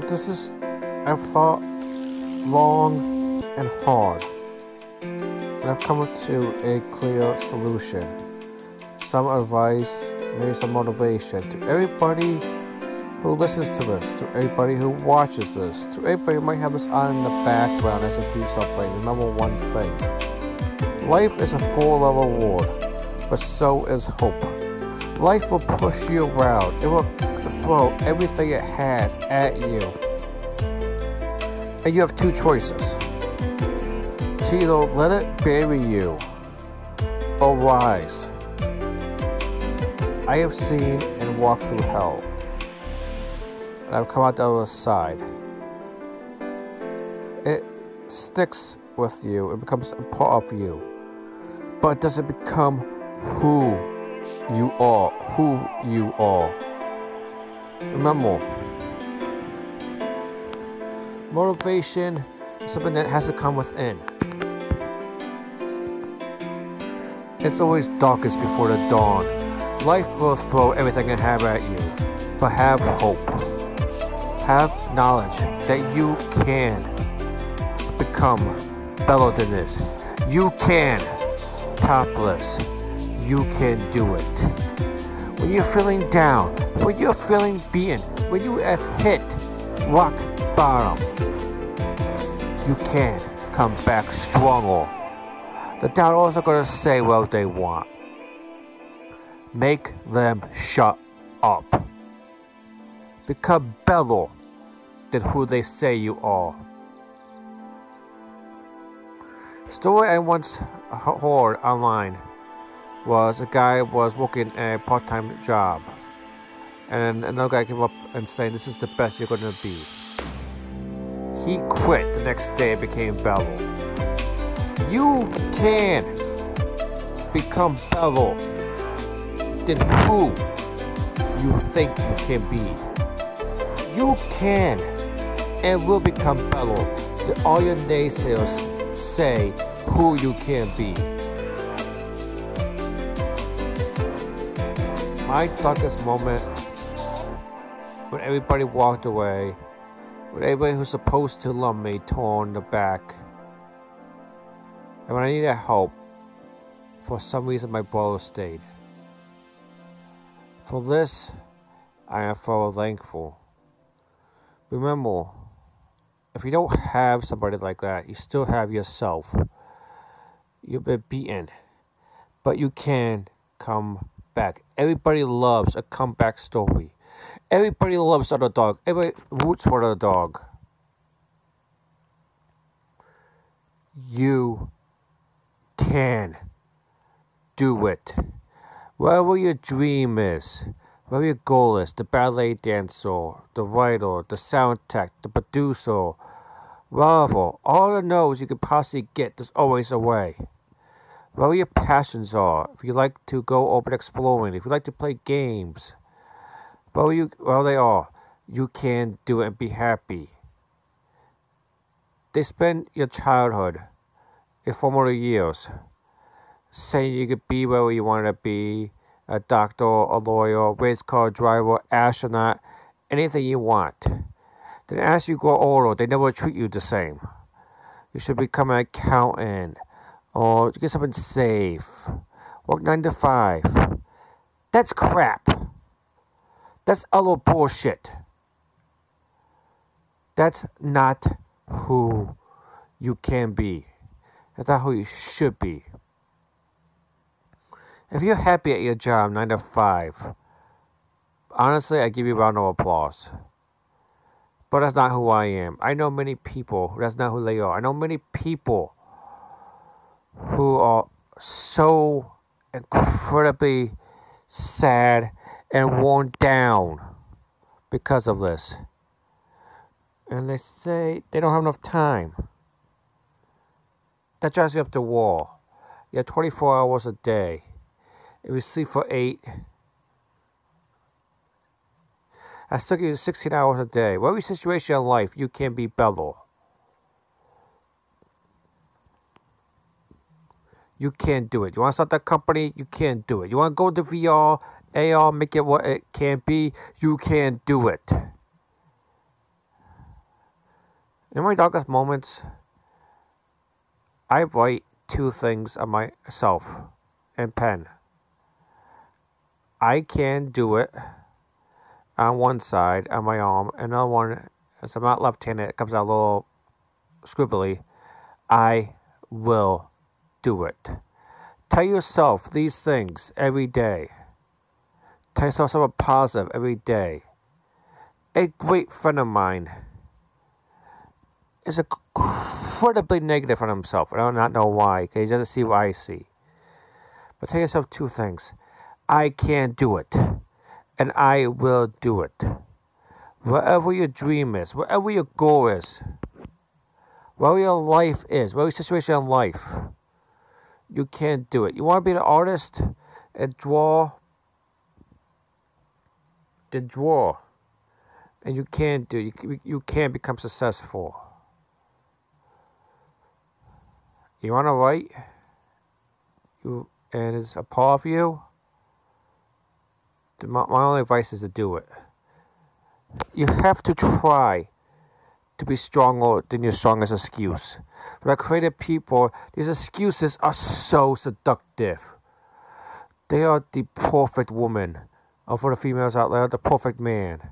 Now, this is, I've thought long and hard, and I've come to a clear solution. Some advice, maybe some motivation to everybody who listens to this, to everybody who watches this, to everybody who might have this on in the background as I do something. Remember one thing life is a full level reward, but so is hope. Life will push you around, it will throw everything it has at you. And you have two choices to either let it bury you or rise. I have seen and walked through hell and I've come out the other side. It sticks with you, it becomes a part of you, but it doesn't become who you are, who you are. Remember, motivation is something that has to come within. It's always darkest before the dawn. Life will throw everything it have at you, but have hope have knowledge that you can become better than this. You can topless. You can do it. When you're feeling down, when you're feeling beaten, when you have hit rock bottom, you can come back stronger. The doubters are going to say what they want. Make them shut up. Become better than who they say you are. Story I once heard online was a guy was working a part-time job and another guy came up and saying this is the best you're gonna be. He quit the next day and became better. You can become better than who you think you can be. You can and will become The all your naysayers say who you can be. My darkest moment when everybody walked away, when everybody who's supposed to love me torn the back, and when I needed help, for some reason my brother stayed. For this, I am forever thankful. Remember, if you don't have somebody like that, you still have yourself. You've been beaten, but you can come back. Everybody loves a comeback story. Everybody loves other dog. Everybody roots for the dog. You can do it. Whatever your dream is, whatever your goal is, the ballet dancer, the writer, the sound tech, the producer, whatever, all the no's you could possibly get, there's always a way. Whatever your passions are, if you like to go open exploring, if you like to play games, whatever you, well they are, you can do it and be happy. They spend your childhood, your formative years, saying you could be where you want to be, a doctor, a lawyer, race car driver, astronaut, anything you want. Then as you grow older, they never treat you the same. You should become an accountant or get something safe. Work 9 to 5. That's crap. That's other bullshit. That's not who you can be. That's not who you should be. If you're happy at your job, 9 to 5, honestly, I give you a round of applause. But that's not who I am. I know many people, that's not who they are. I know many people who are so incredibly sad and worn down because of this. And they say they don't have enough time. That drives you up the wall. You have 24 hours a day. If you sleep for eight, I still give you 16 hours a day. Whatever situation in life, you can be better. You can't do it. You want to start that company? You can't do it. You want to go to VR, AR, make it what it can be? You can't do it. In my darkest moments, I write two things of myself in pen. I can do it on one side on my arm, another one, as I'm not left-handed, it comes out a little scribbly. I will do it. Tell yourself these things every day. Tell yourself something positive every day. A great friend of mine is incredibly negative on himself. I do not know why, because he doesn't see what I see. But tell yourself two things. I can do it and I will do it. Wherever your dream is, wherever your goal is, wherever your life is, wherever your situation in life, you can't do it. You want to be an artist and draw, then draw. And you can't do it. You, you can't become successful. You want to write? You, and it's a part of you my, my only advice is to do it. You have to try to be strong stronger than your strongest excuse. But I created people, these excuses are so seductive. They are the perfect woman. Or for the females out there, the perfect man.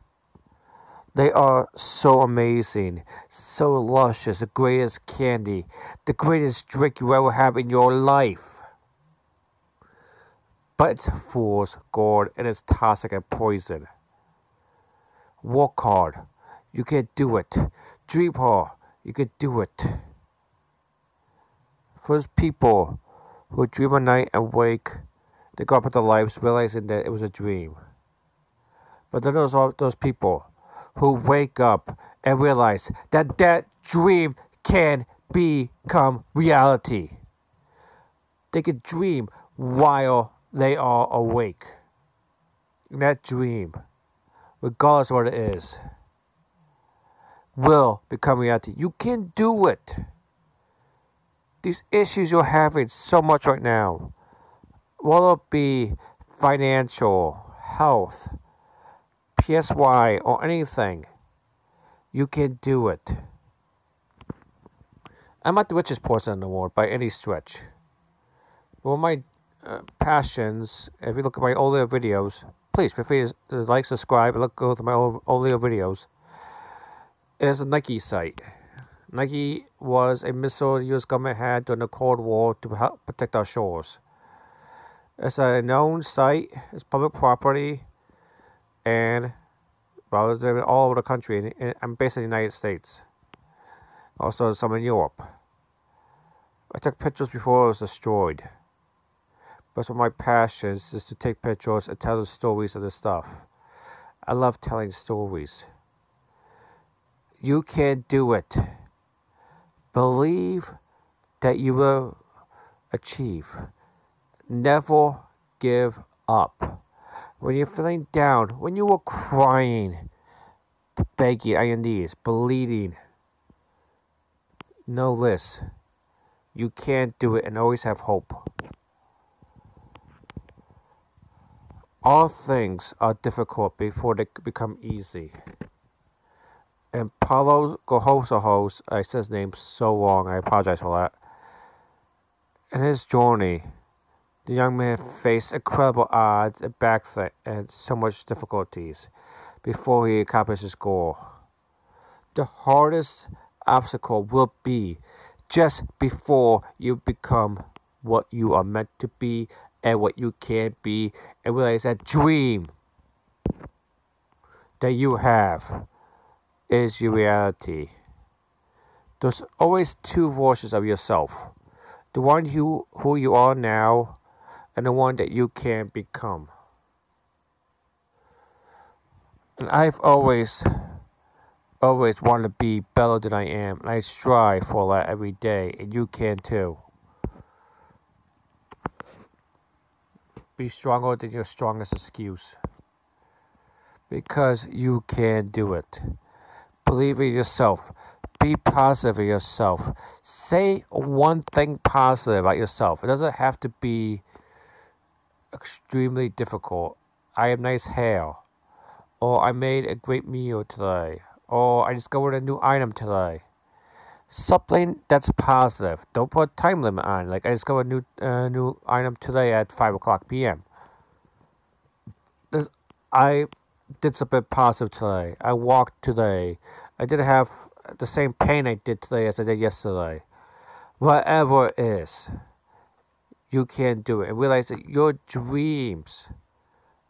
They are so amazing, so luscious, the greatest candy, the greatest drink you ever have in your life. But it's fool's gold and it's toxic and poison. Work hard. You can do it. Dream hard. You can do it. Those people who dream at night and wake, they go up with their lives realizing that it was a dream. But then there's all those people who wake up and realize that that dream can become reality. They can dream while they are awake. That dream, regardless of what it is, will become reality. You can do it. These issues you're having so much right now, whether it be financial, health, PSY, or anything, you can do it. I'm not the richest person in the world by any stretch. But my uh, passions, if you look at my earlier videos, please feel free to like, subscribe, and look go to my earlier videos. Is a Nike site. Nike was a missile U.S. government had during the Cold War to help protect our shores. It's a known site. It's public property, and well, all over the country, and, based in the United States. Also, some in Europe. I took pictures before it was destroyed. But one of my passions is to take pictures and tell the stories of the stuff. I love telling stories. You can do it. Believe that you will achieve. Never give up. When you're feeling down, when you are crying, begging on your knees, bleeding, know this. You can do it and always have hope. All things are difficult before they become easy. And Paulo Gohosahos, I said his name so wrong, I apologize for that. In his journey, the young man faced incredible odds and back and so much difficulties before he accomplished his goal. The hardest obstacle will be just before you become what you are meant to be and what you can be and realize that dream that you have is your reality. There's always two voices of yourself. The one who, who you are now and the one that you can become. And I've always, always wanted to be better than I am. And I strive for that every day. And you can too. Be stronger than your strongest excuse. Because you can do it. Believe in yourself. Be positive in yourself. Say one thing positive about yourself. It doesn't have to be extremely difficult. I have nice hair. Or I made a great meal today. Or I discovered a new item today. something that's positive. Don't put a time limit on. Like I discovered a new uh, new item today at five o'clock p.m. I did something positive today. I walked today. I didn't have the same pain I did today as I did yesterday. Whatever it is, you can do it. And realize that your dreams,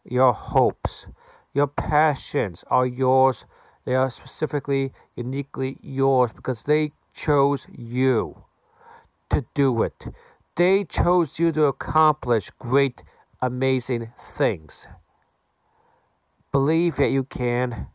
your hopes, your passions are yours. They are specifically, uniquely yours because they chose you to do it. They chose you to accomplish great, amazing things. Believe that you can.